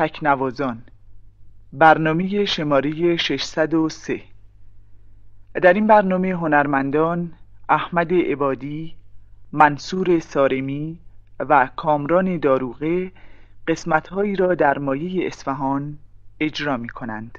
تکنوازان برنامه شماره 603 در این برنامه هنرمندان احمد عبادی، منصور سارمی و کامران داروغه قسمتهایی را در مایه اصفهان اجرا می کنند.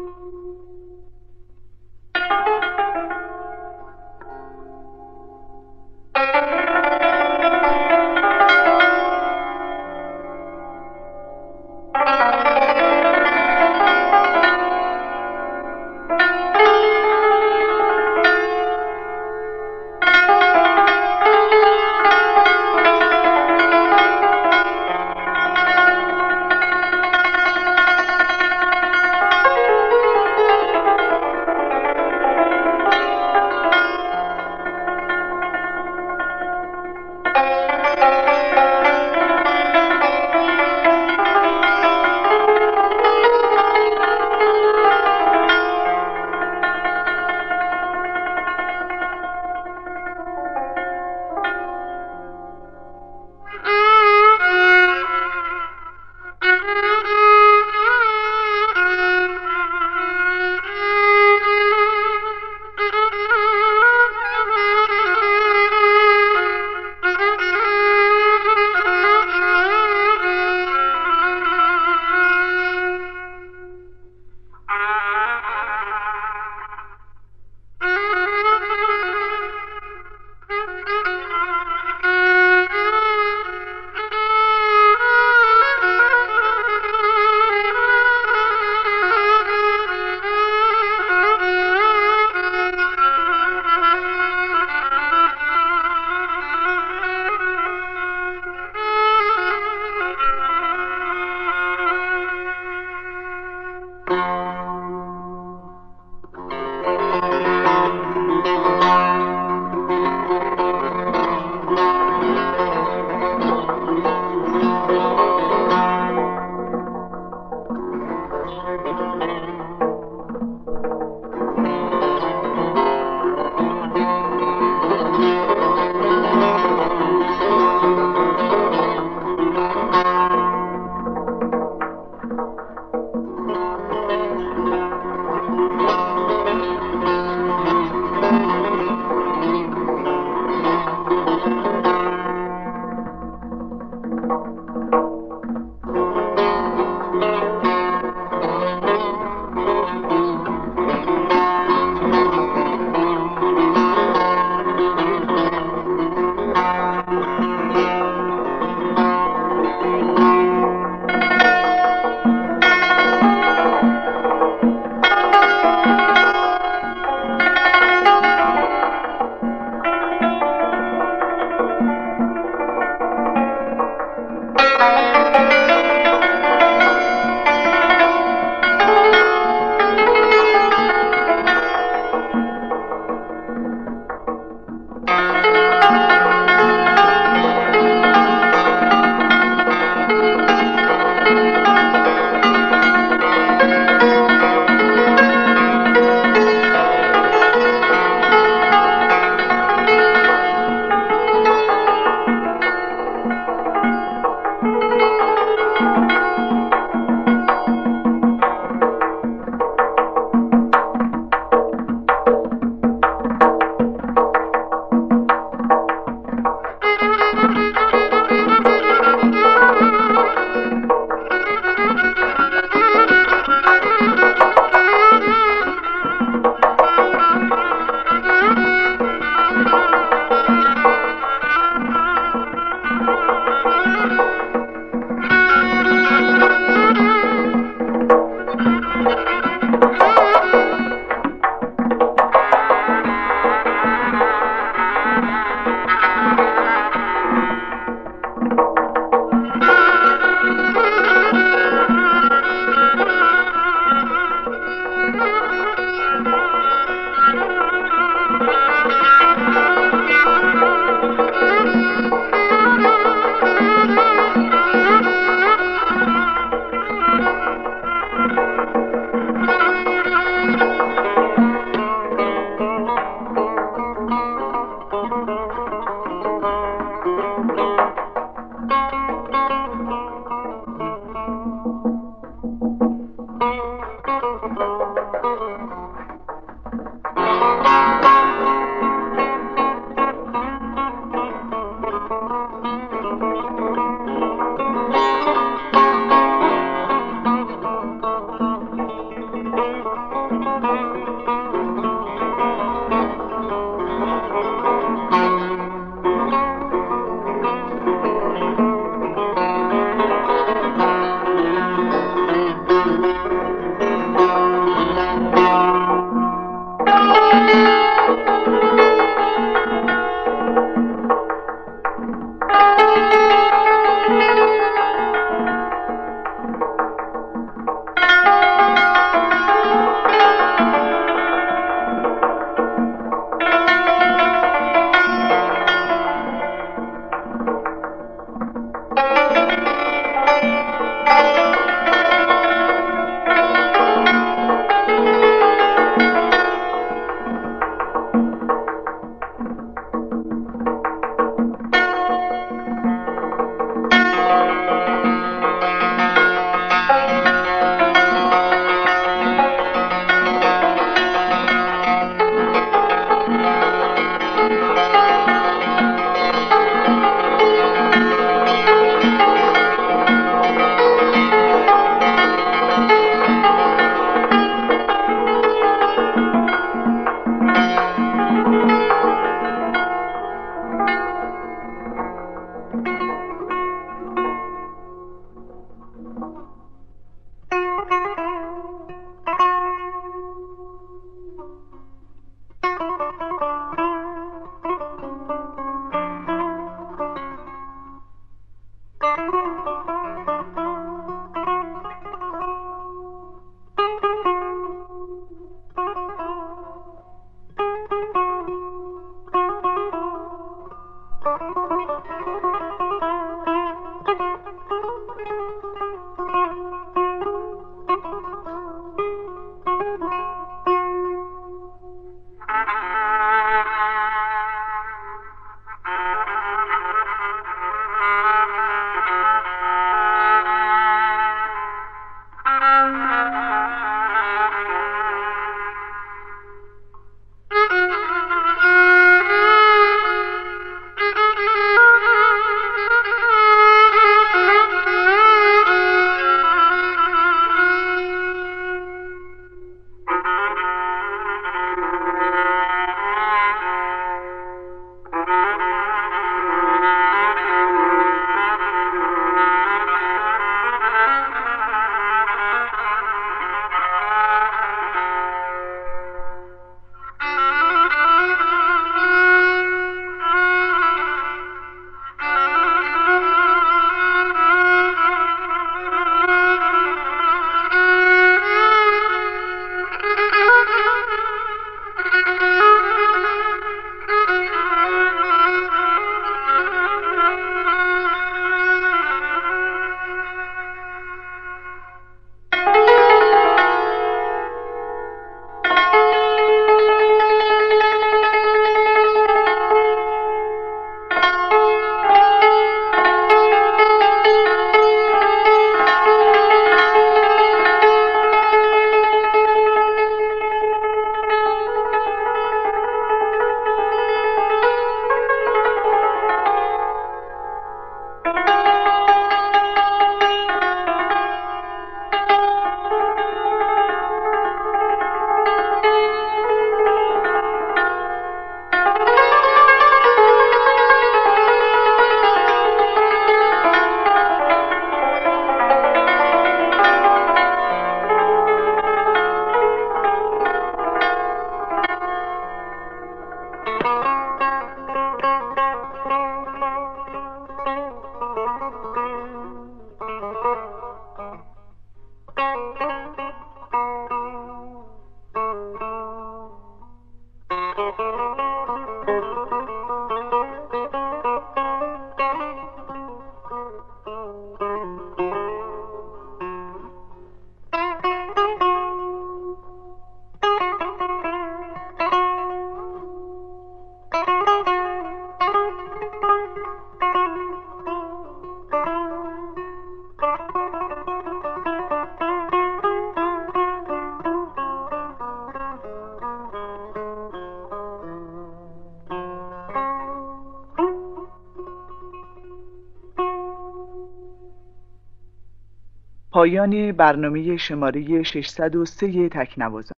پایان برنامه شماره 603 تکنوازان.